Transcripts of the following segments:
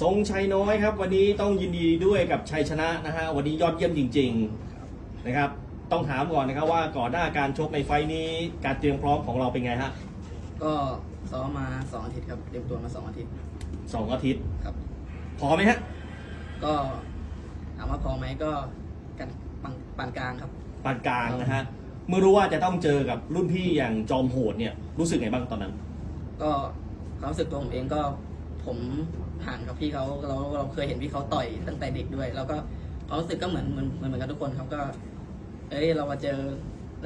ทรงชัยน้อยครับ วันนี้ต้องยินดีด้วยกับชัยชนะนะฮะวันนี้ยอดเยี่ยมจริง ๆนะครับ ต้องถามก่อนนะครับว่าก่อนหน้าการชกในไฟล์นี้การเตรียมพร้อมของเราเป็นไงฮะก็ซ้อมมาสองอาทิตย์ครับเตรียมตัวมาสองอาทิตย์สองอาทิตย์ครับ พอไหมฮะก็ถามว่าพอไหมก็กันปานปานกลางครับปานกลางนะฮะเมื่อรู้ว่าจะต้องเจอกับรุ่นพี่อย่างจอมโหดเนี่ยรู้สึกไงบ้างตอนนั้น ก็ ความรู้สึกตัวผมเองก็ผมห่างกับพี่เขาเราเราเคยเห็นพี่เขาต่อยตั้งแต่เด็กด้วย แล้วก็ความรู้สึกก็เหมือนเหมือนเหมือนเหมือนกันทุกคนครับก็ เอ้ยเรามาเจอ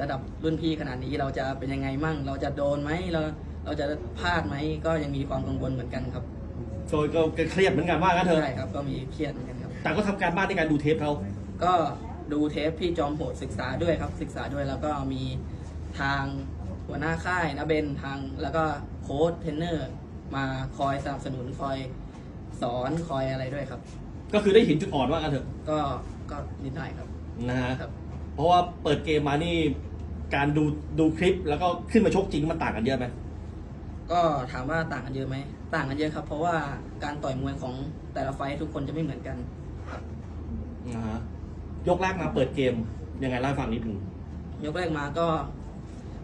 ระดับรุ่นพี่ขนาดนี้เราจะเป็นยังไงมั่ง เราจะโดนไหมเราเราจะพลาดไหมก็ยังมีความกังวลเหมือนกันครับโดยก็เครียดเหมือนกันว่างั้นเถอะใช่ครับก็มีเครียดเหมือนกันครับแต่ก็ทำการบ้านในการดูเทปเขาก็ดูเทปพี่จอมโหดศึกษาด้วยครับ ศึกษาด้วยแล้วก็มีทางหัวหน้าค่ายนะเบนทางแล้วก็โค้ชเทรนเนอร์ มาคอยสนับสนุนคอยสอนคอยอะไรด้วยครับ ก็คือได้เห็นจุดอ่อนว่างั้นเถอะก็ก็นิดหน่อยครับนะฮะครับ เพราะว่าเปิดเกมมานี่การดูดูคลิปแล้วก็ขึ้นมาชกจริงมันต่างกันเยอะไหมก็ถามว่าต่างกันเยอะไหมต่างกันเยอะครับ เพราะว่าการต่อยมวยของแต่ละ fight ทุกคนจะไม่เหมือนกันครับนะฮะยกแรกมาเปิดเกมยังไงเล่าให้ฟังนิดนึงยกแรกมาก็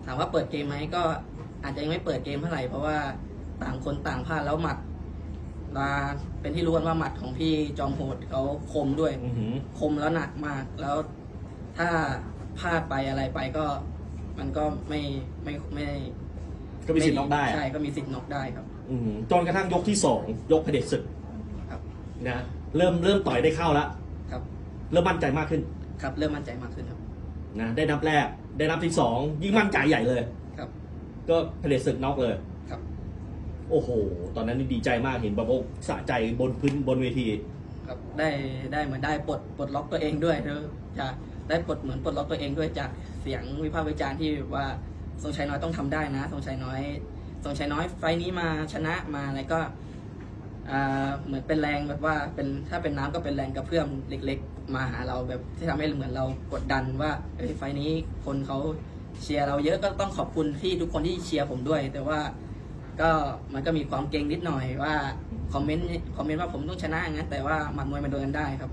ถามว่าเปิดเกมไหมก็อาจจะยังไม่เปิดเกมเท่าไหร่เพราะว่า ต่างคนต่างพลาดแล้วหมัดมาเป็นที่รู้กันว่าหมัดของพี่จอมโหดเขาคมด้วย อือหือ คมแล้วหนักมาก แล้วถ้าพลาดไปอะไรไปก็ มันก็ไม่ไม่ไม่ก็มีสิทธิ์น็อกได้ใช่ก็มีสิทธิ์น็อกได้ครับ อือหือจนกระทั่งยกที่สองยกเผด็จศึกครับ นะเริ่มเริ่มต่อยได้เข้าแล้วครับ เริ่มมั่นใจมากขึ้นครับเริ่มมั่นใจมากขึ้นครับ นะได้นับแรก ได้นับที่สองยิ่งมั่นใจใหญ่เลย ครับ ก็เผด็จศึกน็อกเลยครับ โอ้โห ตอนนั้นนี่ดีใจมากเห็นบบว่าสะใจบนพื้นบนเวที ครับได้ได้เหมือนได้ปลดปลดล็อกตัวเองด้วยแล้วจะได้ปลดเหมือนปลดล็อกตัวเองด้วยจากเสียงวิพากษ์วิจารณ์ที่ว่าทรงชัยน้อยต้องทำได้นะทรงชัยน้อยทรงชัยน้อยไฟนี้มาชนะมาอะไรก็เหมือนเป็นแรงแบบว่าเป็นถ้าเป็นน้ำก็เป็นแรงกระเพื่อมเล็ก ๆ มาหาเราแบบที่ทำให้เหมือนเรากดดันว่าเอ้ไฟนี้คนเขาเชียร์เราเยอะก็ต้องขอบคุณที่ทุกคนที่เชียร์ผมด้วย แต่ว่า ก็มันก็มีความเก่งนิดหน่อยว่าคอมเมนต์คอมเมนต์ว่าผมต้องชนะอย่างนั้นแต่ว่าหมัดมวยมันโดนกันได้ครับ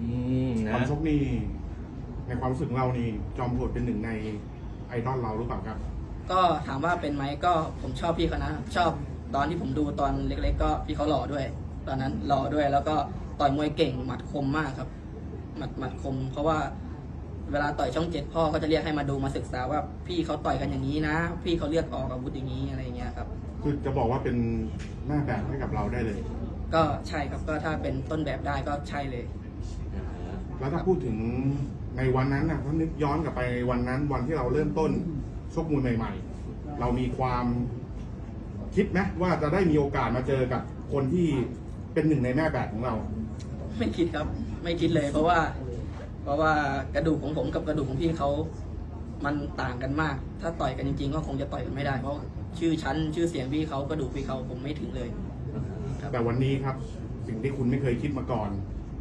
อืมตนะอนชกนี่ในความรู้สึกของเรานี่จอมโหดเป็นหนึ่งในไอดอลเราหรือเปล่าครับ ก็ถามว่าเป็นไหมก็ผมชอบพี่เขานะ ชอบตอนที่ผมดูตอนเล็ก ๆ ก็พี่เขาหล่อด้วย ตอนนั้นหล่อด้วยแล้วก็ต่อยมวยเก่งหมัดคมมากครับ หมัดหมัดคม เพราะว่า เวลาต่อยช่องเจ็ดพ่อเขาจะเรียกให้มาดูมาศึกษาว่าพี่เขาต่อยกันอย่างนี้นะ พี่เขาเลือกออกอาวุธอย่างนี้อะไรอย่างเงี้ยครับ คือจะบอกว่าเป็นหน้าแบบให้กับเราได้เลย ก็ใช่ครับก็ถ้าเป็นต้นแบบได้ก็ใช่เลย แล้วถ้าพูดถึงในวันนั้นนะถ้านึกย้อนกลับไปวันนั้นวันที่เราเริ่มต้นชกมวยใหม่ ๆ เรามีความคิดไหมว่าจะได้มีโอกาสมาเจอกับคนที่เป็นหนึ่งในแม่แบบของเรา ไม่คิดครับ ไม่คิดเลยเพราะว่า เพราะว่ากระดูกของผมกับกระดูกของพี่เขามันต่างกันมาก ถ้าต่อยกันจริงๆก็คงจะต่อยกันไม่ได้ เพราะชื่อชั้นชื่อเสียงพี่เขากระดูกพี่เขาผมไม่ถึงเลย ครับ แต่วันนี้ครับสิ่งที่คุณไม่เคยคิดมาก่อน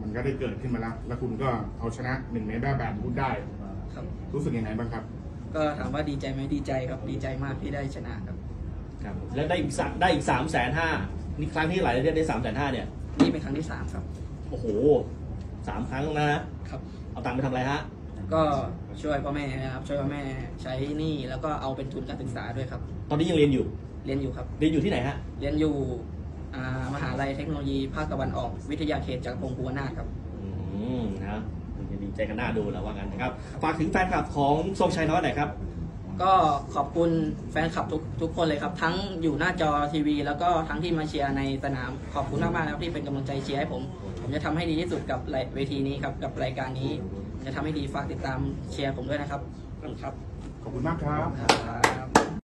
มันก็ได้เกิดขึ้นมาแล้วแล้วคุณก็เอาชนะหนึ่งในแม่แบบของคุณได้ ครับ รู้สึกยังไงบ้างครับก็ถามว่าดีใจไหมดีใจครับดีใจมากที่ได้ชนะครับ ครับแล้วได้อีกสามได้อีกสามแสนห้านี่ครั้งที่หลายเรียกได้สามแสนห้าเนี่ย นี่เป็นครั้งที่สามครับ โอ้โหสามครั้งนะฮะครับ เอาตังค์ไปทำอะไรฮะ ก็ช่วยพ่อแม่นะครับ ช่วยพ่อแม่ใช้หนี้แล้วก็เอาเป็นทุนการศึกษาด้วยครับ ตอนนี้ยังเรียนอยู่ เรียนอยู่ครับ เรียนอยู่ที่ไหนฮะ เรียนอยู่อ่ามหาลัยเทคโนโลยีภาคตะวันออกวิทยาเขตจากรพงศ์ภูวนาถครับ อืมนะมันจะดีใจกันหน้าดูแล้วว่างั้นนะครับ ฝากถึงแฟนคลับของทรงชัยน้อยหน่อยครับ ก็ขอบคุณแฟนคลับทุกทุกคนเลยครับ ทั้งอยู่หน้าจอทีวี แล้วก็ทั้งที่มาเชียร์ในสนาม ขอบคุณมากมากๆนะครับที่เป็นกำลังใจเชียร์ให้ผม ผมจะทำให้ดีที่สุดกับรายเวทีนี้ครับกับรายการนี้ผมจะทำให้ดีฝากติดตามเชียร์ผมด้วยนะครับขอบคุณครับ ขอบคุณมากครับครับ